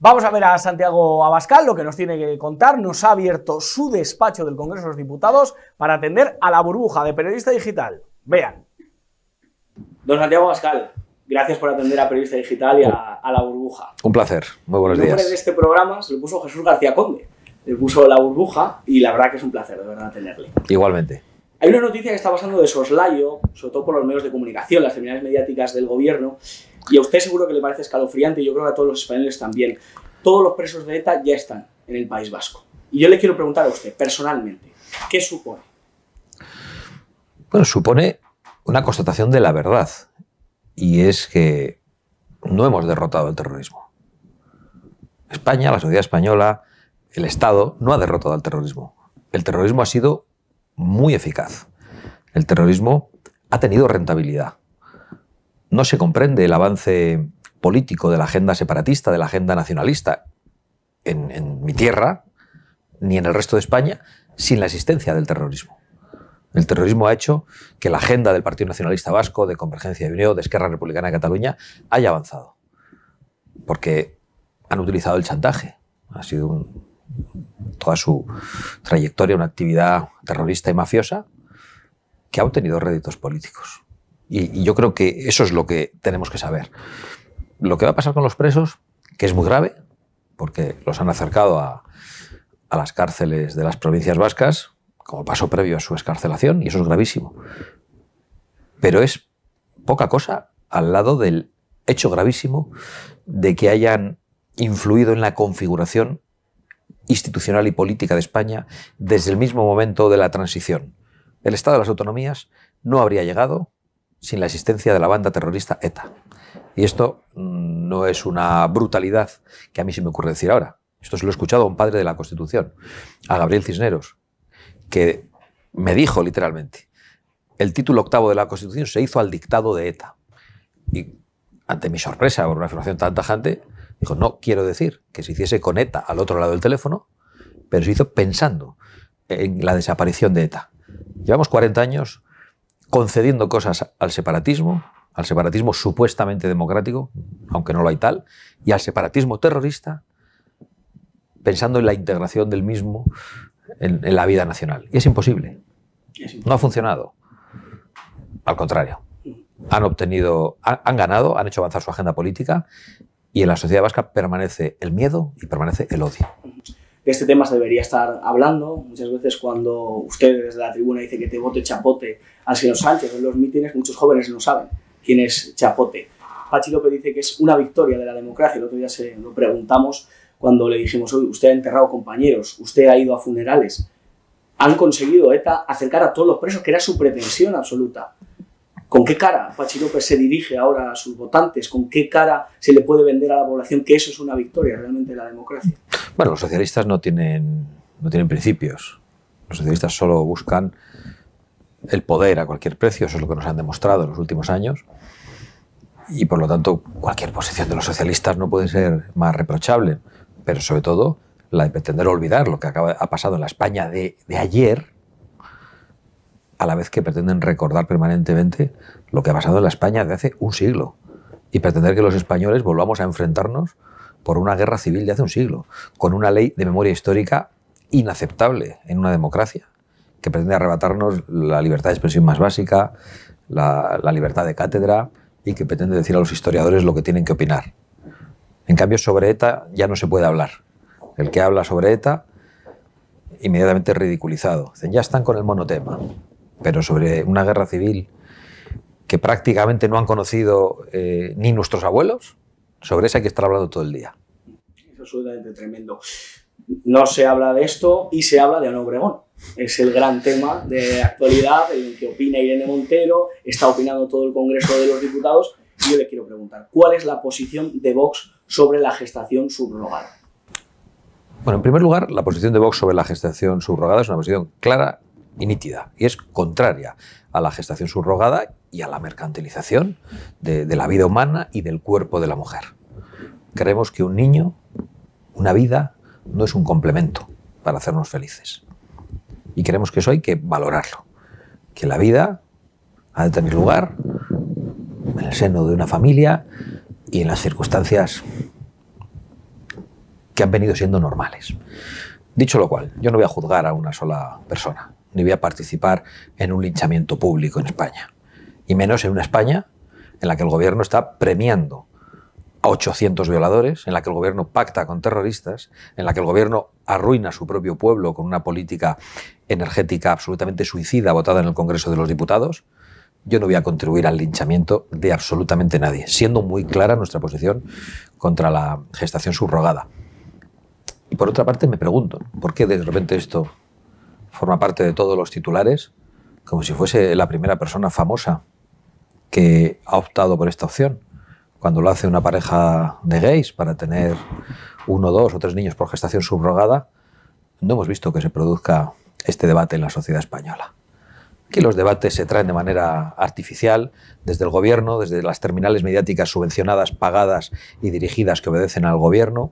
Vamos a ver a Santiago Abascal, lo que nos tiene que contar. Nos ha abierto su despacho del Congreso de los Diputados para atender a la burbuja de periodista digital. Vean. Don Santiago Abascal, gracias por atender a Periodista Digital y a, la burbuja. Un placer, muy buenos días. El nombre de este programa se lo puso Jesús García Conde. Le puso la burbuja y la verdad que es un placer, de verdad, tenerle. Igualmente. Hay una noticia que está pasando de soslayo, sobre todo por los medios de comunicación, las terminales mediáticas del gobierno, y a usted seguro que le parece escalofriante, y yo creo que a todos los españoles también. Todos los presos de ETA ya están en el País Vasco. Y yo le quiero preguntar a usted, personalmente, ¿qué supone? Bueno, supone una constatación de la verdad, y es que no hemos derrotado el terrorismo. España, la sociedad española, el Estado no ha derrotado al terrorismo. El terrorismo ha sido muy eficaz. El terrorismo ha tenido rentabilidad. No se comprende el avance político de la agenda separatista, de la agenda nacionalista en, mi tierra, ni en el resto de España, sin la existencia del terrorismo. El terrorismo ha hecho que la agenda del Partido Nacionalista Vasco, de Convergencia de Unión, de Esquerra Republicana de Cataluña, haya avanzado. Porque han utilizado el chantaje. Ha sido toda su trayectoria una actividad terrorista y mafiosa que ha obtenido réditos políticos. Y, yo creo que eso es lo que tenemos que saber. Lo que va a pasar con los presos, que es muy grave, porque los han acercado a, a las cárceles de las provincias vascas, como paso previo a su escarcelación, y eso es gravísimo. Pero es poca cosa al lado del hecho gravísimo de que hayan influido en la configuración institucional y política de España desde el mismo momento de la transición. El Estado de las Autonomías no habría llegado sin la existencia de la banda terrorista ETA. Y esto mm, no es una brutalidad que a mí se me ocurre decir ahora. Esto se lo he escuchado a un padre de la Constitución, a Gabriel Cisneros, que me dijo literalmente, el título octavo de la Constitución se hizo al dictado de ETA. Y ante mi sorpresa por una afirmación tan tajante, Dijo, no quiero decir que se hiciese con ETA al otro lado del teléfono, pero se hizo pensando en la desaparición de ETA. Llevamos 40 años concediendo cosas al separatismo, al separatismo supuestamente democrático, aunque no lo hay tal, y al separatismo terrorista, pensando en la integración del mismo en, la vida nacional. Y es imposible. No ha funcionado. Al contrario. Han obtenido, han ganado, han hecho avanzar su agenda política y en la sociedad vasca permanece el miedo y permanece el odio. Este tema se debería estar hablando. Muchas veces cuando usted desde la tribuna dice que te vote Chapote al señor Sánchez en los mítines, muchos jóvenes no saben quién es Chapote. Pachi López dice que es una victoria de la democracia. El otro día se lo preguntamos cuando le dijimos, usted ha enterrado compañeros, usted ha ido a funerales. Han conseguido ETA acercar a todos los presos, que era su pretensión absoluta. ¿Con qué cara Pachi López se dirige ahora a sus votantes? ¿Con qué cara se le puede vender a la población que eso es una victoria realmente de la democracia? Bueno, los socialistas no tienen, no tienen principios. Los socialistas solo buscan el poder a cualquier precio, eso es lo que nos han demostrado en los últimos años. Y por lo tanto, cualquier posición de los socialistas no puede ser más reprochable. Pero sobre todo, la de pretender olvidar lo que ha pasado en la España de, de ayer, a la vez que pretenden recordar permanentemente lo que ha pasado en la España de hace un siglo y pretender que los españoles volvamos a enfrentarnos por una guerra civil de hace un siglo, con una ley de memoria histórica inaceptable en una democracia, que pretende arrebatarnos la libertad de expresión más básica, la, libertad de cátedra y que pretende decir a los historiadores lo que tienen que opinar. En cambio, sobre ETA ya no se puede hablar. El que habla sobre ETA, inmediatamente ridiculizado. Ya están con el monotema pero sobre una guerra civil que prácticamente no han conocido eh, ni nuestros abuelos, sobre esa hay que estar hablando todo el día. Es absolutamente tremendo. No se habla de esto y se habla de Ana Obregón. Es el gran tema de actualidad en el que opina Irene Montero, está opinando todo el Congreso de los Diputados. Y yo le quiero preguntar, ¿cuál es la posición de Vox sobre la gestación subrogada? Bueno, en primer lugar, la posición de Vox sobre la gestación subrogada es una posición clara y y es contraria a la gestación subrogada y a la mercantilización de, la vida humana y del cuerpo de la mujer. Creemos que un niño, una vida, no es un complemento para hacernos felices. Y creemos que eso hay que valorarlo, que la vida ha de tener lugar en el seno de una familia y en las circunstancias que han venido siendo normales. Dicho lo cual, yo no voy a juzgar a una sola persona, ni voy a participar en un linchamiento público en España, y menos en una España en la que el gobierno está premiando a 800 violadores, en la que el gobierno pacta con terroristas, en la que el gobierno arruina a su propio pueblo con una política energética absolutamente suicida votada en el Congreso de los Diputados, yo no voy a contribuir al linchamiento de absolutamente nadie, siendo muy clara nuestra posición contra la gestación subrogada. Y por otra parte me pregunto, ¿por qué de repente esto forma parte de todos los titulares como si fuese la primera persona famosa que ha optado por esta opción? Cuando lo hace una pareja de gays para tener uno, dos o tres niños por gestación subrogada, no hemos visto que se produzca este debate en la sociedad española. Aquí los debates se traen de manera artificial desde el gobierno, desde las terminales mediáticas subvencionadas, pagadas y dirigidas que obedecen al gobierno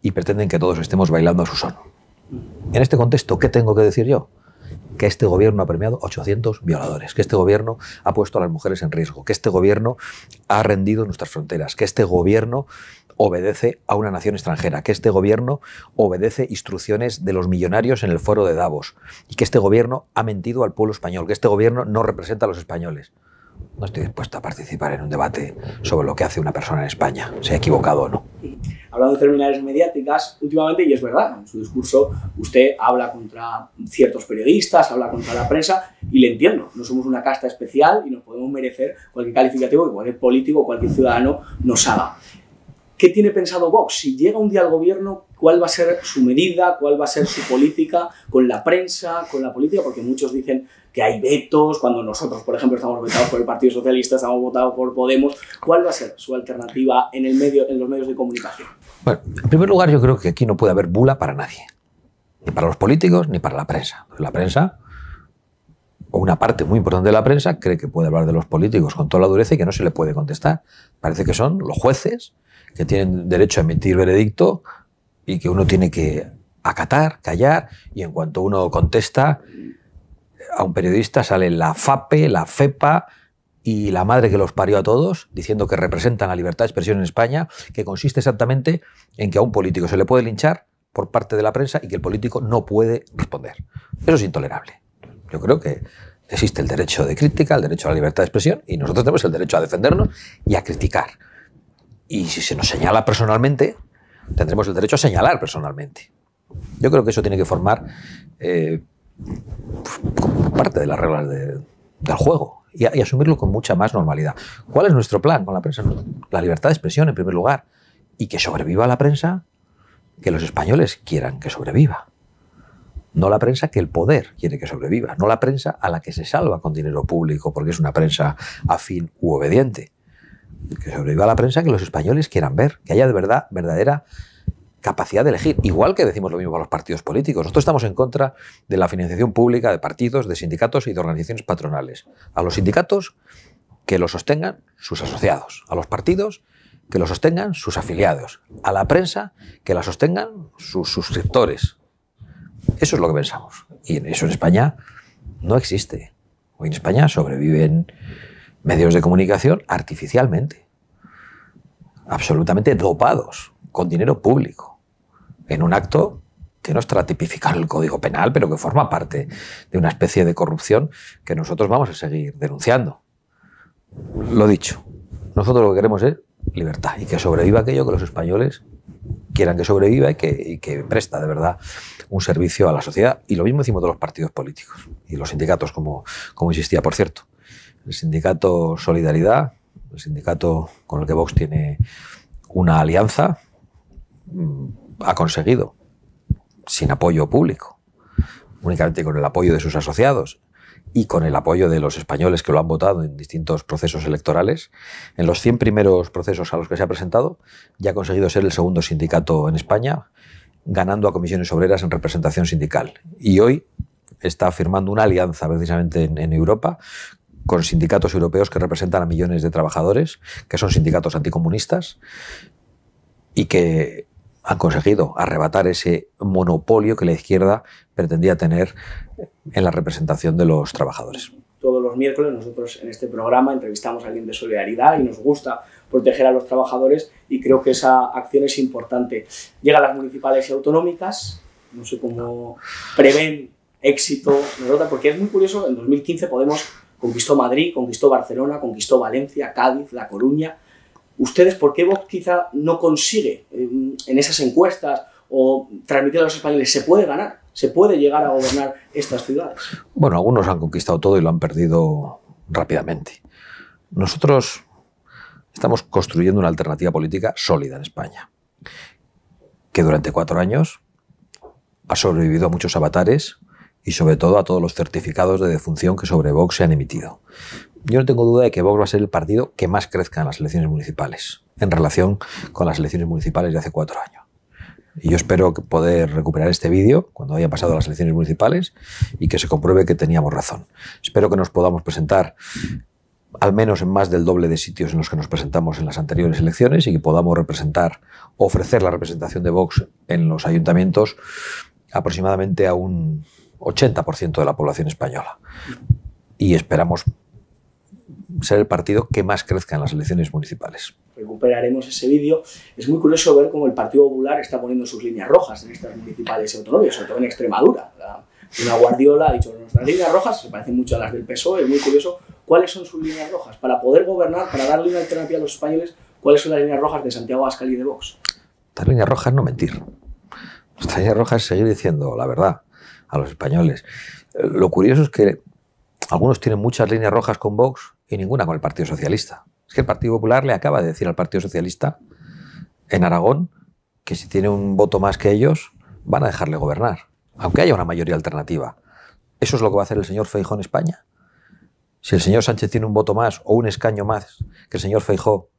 y pretenden que todos estemos bailando a su son. En este contexto, ¿qué tengo que decir yo? Que este gobierno ha premiado 800 violadores, que este gobierno ha puesto a las mujeres en riesgo, que este gobierno ha rendido nuestras fronteras, que este gobierno obedece a una nación extranjera, que este gobierno obedece instrucciones de los millonarios en el foro de Davos y que este gobierno ha mentido al pueblo español, que este gobierno no representa a los españoles. No estoy dispuesto a participar en un debate sobre lo que hace una persona en España, se ha equivocado o no. Hablando de terminales mediáticas, últimamente, y es verdad, en su discurso usted habla contra ciertos periodistas, habla contra la prensa, y le entiendo, no somos una casta especial y nos podemos merecer cualquier calificativo que cualquier político cualquier ciudadano nos haga. ¿Qué tiene pensado Vox? Si llega un día al gobierno, ¿cuál va a ser su medida? ¿Cuál va a ser su política con la prensa, con la política? Porque muchos dicen que hay vetos, cuando nosotros, por ejemplo, estamos vetados por el Partido Socialista, estamos votados por Podemos. ¿Cuál va a ser su alternativa en, el medio, en los medios de comunicación? Bueno, en primer lugar, yo creo que aquí no puede haber bula para nadie. Ni para los políticos, ni para la prensa. La prensa o una parte muy importante de la prensa cree que puede hablar de los políticos con toda la dureza y que no se le puede contestar. Parece que son los jueces que tienen derecho a emitir veredicto y que uno tiene que acatar, callar, y en cuanto uno contesta a un periodista sale la FAPE, la FEPA y la madre que los parió a todos, diciendo que representan la libertad de expresión en España, que consiste exactamente en que a un político se le puede linchar por parte de la prensa y que el político no puede responder. Eso es intolerable. Yo creo que existe el derecho de crítica, el derecho a la libertad de expresión, y nosotros tenemos el derecho a defendernos y a criticar. Y si se nos señala personalmente, tendremos el derecho a señalar personalmente. Yo creo que eso tiene que formar eh, parte de las reglas del juego y, asumirlo con mucha más normalidad. ¿Cuál es nuestro plan con la prensa? La libertad de expresión, en primer lugar, y que sobreviva la prensa que los españoles quieran que sobreviva. No la prensa que el poder quiere que sobreviva, no la prensa a la que se salva con dinero público porque es una prensa afín u obediente que sobreviva la prensa que los españoles quieran ver, que haya de verdad verdadera capacidad de elegir. Igual que decimos lo mismo para los partidos políticos. Nosotros estamos en contra de la financiación pública de partidos, de sindicatos y de organizaciones patronales. A los sindicatos que lo sostengan sus asociados. A los partidos que lo sostengan sus afiliados. A la prensa que la sostengan sus suscriptores. Eso es lo que pensamos. Y eso en España no existe. Hoy en España sobreviven medios de comunicación artificialmente, absolutamente dopados, con dinero público, en un acto que no está tipificado en el Código Penal, pero que forma parte de una especie de corrupción que nosotros vamos a seguir denunciando. Lo dicho, nosotros lo que queremos es libertad y que sobreviva aquello que los españoles quieran que sobreviva y que, que, presta de verdad un servicio a la sociedad. Y lo mismo decimos de los partidos políticos y los sindicatos, como, como insistía, por cierto el sindicato Solidaridad, el sindicato con el que Vox tiene una alianza, ha conseguido, sin apoyo público, únicamente con el apoyo de sus asociados y con el apoyo de los españoles que lo han votado en distintos procesos electorales, en los 100 primeros procesos a los que se ha presentado, ya ha conseguido ser el segundo sindicato en España, ganando a comisiones obreras en representación sindical. Y hoy está firmando una alianza precisamente en, en Europa con sindicatos europeos que representan a millones de trabajadores, que son sindicatos anticomunistas y que han conseguido arrebatar ese monopolio que la izquierda pretendía tener en la representación de los trabajadores. Todos los miércoles nosotros en este programa entrevistamos a alguien de solidaridad y nos gusta proteger a los trabajadores y creo que esa acción es importante. Llegan las municipales y autonómicas, no sé cómo prevén éxito, porque es muy curioso, en 2015 Podemos conquistó Madrid, conquistó Barcelona, conquistó Valencia, Cádiz, La Coruña. ¿Ustedes por qué Vox quizá no consigue en esas encuestas o transmitir a los españoles se puede ganar? ¿Se puede llegar a gobernar estas ciudades? Bueno, algunos han conquistado todo y lo han perdido rápidamente. Nosotros estamos construyendo una alternativa política sólida en España, que durante cuatro años ha sobrevivido a muchos avatares y sobre todo a todos los certificados de defunción que sobre Vox se han emitido. Yo no tengo duda de que Vox va a ser el partido que más crezca en las elecciones municipales, en relación con las elecciones municipales de hace cuatro años. Y yo espero poder recuperar este vídeo cuando hayan pasado las elecciones municipales y que se compruebe que teníamos razón. Espero que nos podamos presentar al menos en más del doble de sitios en los que nos presentamos en las anteriores elecciones y que podamos representar, ofrecer la representación de Vox en los ayuntamientos aproximadamente a un 80% de la población española. Y esperamos ser el partido que más crezca en las elecciones municipales. Recuperaremos ese vídeo. Es muy curioso ver cómo el Partido Popular está poniendo sus líneas rojas en estas municipales y autonómicas, sobre todo en Extremadura. una Guardiola ha dicho, nuestras líneas rojas se parecen mucho a las del PSOE, es muy curioso cuáles son sus líneas rojas. Para poder gobernar, para darle una alternativa a los españoles, ¿cuáles son las líneas rojas de Santiago Abascal y de Vox? Las líneas rojas no mentir. Las líneas rojas es seguir diciendo la verdad a los españoles. Lo curioso es que algunos tienen muchas líneas rojas con Vox y ninguna con el Partido Socialista. Es que el Partido Popular le acaba de decir al Partido Socialista en Aragón que si tiene un voto más que ellos, van a dejarle gobernar, aunque haya una mayoría alternativa. ¿Eso es lo que va a hacer el señor Feijó en España? Si el señor Sánchez tiene un voto más o un escaño más que el señor Feijó,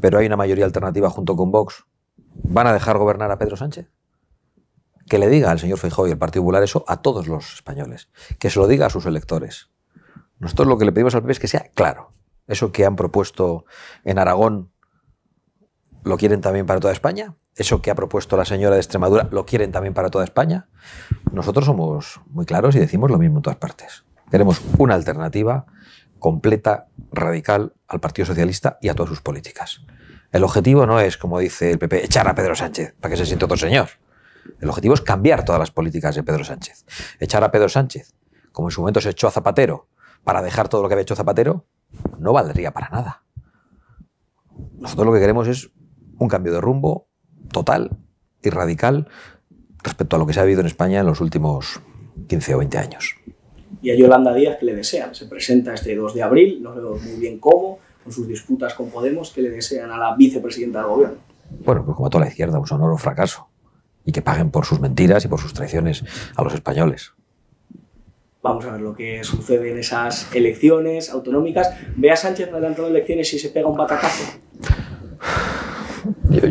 pero hay una mayoría alternativa junto con Vox, ¿van a dejar gobernar a Pedro Sánchez? Que le diga al señor Feijó y al Partido Popular eso a todos los españoles, que se lo diga a sus electores. Nosotros lo que le pedimos al PP es que sea claro. Eso que han propuesto en Aragón, ¿lo quieren también para toda España? Eso que ha propuesto la señora de Extremadura, ¿lo quieren también para toda España? Nosotros somos muy claros y decimos lo mismo en todas partes. Queremos una alternativa completa, radical al Partido Socialista y a todas sus políticas. El objetivo no es, como dice el PP, echar a Pedro Sánchez para que se siente otro señor. El objetivo es cambiar todas las políticas de Pedro Sánchez. Echar a Pedro Sánchez, como en su momento se echó a Zapatero, para dejar todo lo que había hecho Zapatero, no valdría para nada. Nosotros lo que queremos es un cambio de rumbo total y radical respecto a lo que se ha vivido en España en los últimos 15 o 20 años. Y a Yolanda Díaz, que le desean? Se presenta este 2 de abril, no veo muy bien cómo, con sus disputas con Podemos, que le desean a la vicepresidenta del gobierno? Bueno, pues como a toda la izquierda, un sonoro fracaso. Y que paguen por sus mentiras y por sus traiciones a los españoles. Vamos a ver lo que sucede en esas elecciones autonómicas. Ve a Sánchez adelantando elecciones y se pega un batacazo. Yo,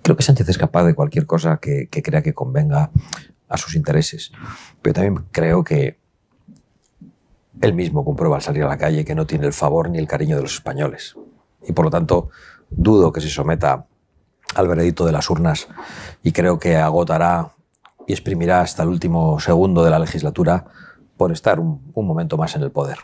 creo que Sánchez es capaz de cualquier cosa que, crea que convenga a sus intereses. Pero también creo que él mismo comprueba al salir a la calle que no tiene el favor ni el cariño de los españoles. Y por lo tanto, dudo que se someta al veredicto de las urnas y creo que agotará y exprimirá hasta el último segundo de la legislatura por estar un, momento más en el poder.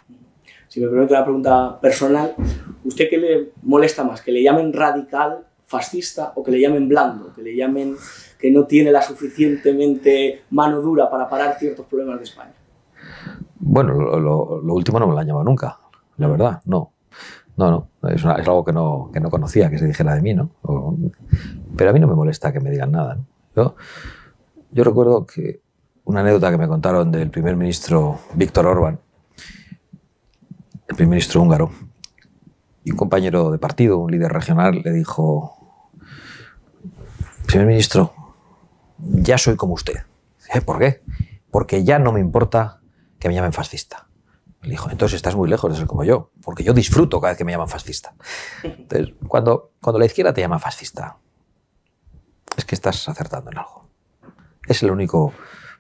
Si me permite una pregunta personal, ¿usted qué le molesta más? ¿Que le llamen radical, fascista o que le llamen blando? ¿Que le llamen que no tiene la suficientemente mano dura para parar ciertos problemas de España? Bueno, lo, último no me lo han llamado nunca, la verdad, no. No, no, es, algo que no, que no, conocía que se dijera de mí, ¿no? pero a mí no me molesta que me digan nada. Yo, yo recuerdo que una anécdota que me contaron del primer ministro Víctor Orbán, el primer ministro húngaro, y un compañero de partido, un líder regional, le dijo, primer ministro, ya soy como usted. ¿Eh? ¿Por qué? Porque ya no me importa que me llamen fascista. Le dijo, entonces estás muy lejos de ser como yo, porque yo disfruto cada vez que me llaman fascista. Entonces, cuando, cuando la izquierda te llama fascista, es que estás acertando en algo. Es el único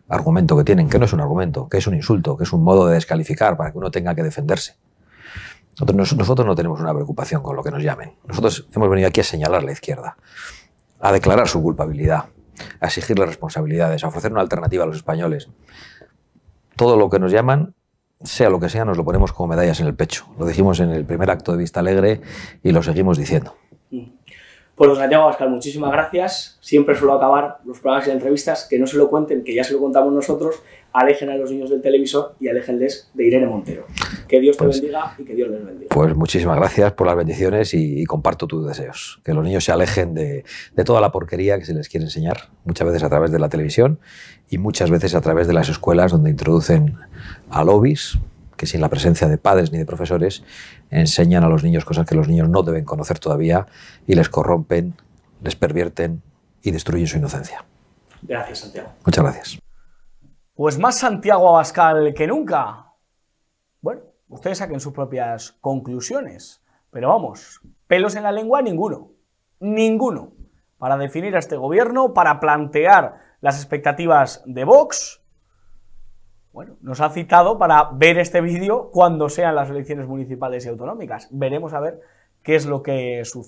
argumento que tienen, que no es un argumento, que es un insulto, que es un modo de descalificar para que uno tenga que defenderse. Nosotros, nosotros no tenemos una preocupación con lo que nos llamen. Nosotros hemos venido aquí a señalar la izquierda, a declarar su culpabilidad, a exigirle responsabilidades, a ofrecer una alternativa a los españoles. Todo lo que nos llaman sea lo que sea, nos lo ponemos como medallas en el pecho. Lo dijimos en el primer acto de Vista Alegre y lo seguimos diciendo. Pues don Santiago Abascal, muchísimas gracias. Siempre suelo acabar los programas y entrevistas que no se lo cuenten, que ya se lo contamos nosotros, alejen a los niños del televisor y aléjenles de Irene Montero. Que Dios te Pues- bendiga y que Dios les bendiga. Pues muchísimas gracias por las bendiciones y, y comparto tus deseos. Que los niños se alejen de, de toda la porquería que se les quiere enseñar, muchas veces a través de la televisión y muchas veces a través de las escuelas donde introducen a lobbies que sin la presencia de padres ni de profesores enseñan a los niños cosas que los niños no deben conocer todavía y les corrompen, les pervierten y destruyen su inocencia. Gracias, Santiago. Muchas gracias. Pues más Santiago Abascal que nunca. Bueno, ustedes saquen sus propias conclusiones. Pero vamos, pelos en la lengua ninguno. Ninguno. Para definir a este gobierno, para plantear las expectativas de Vox. Bueno, nos ha citado para ver este vídeo cuando sean las elecciones municipales y autonómicas. Veremos a ver qué es lo que sucede.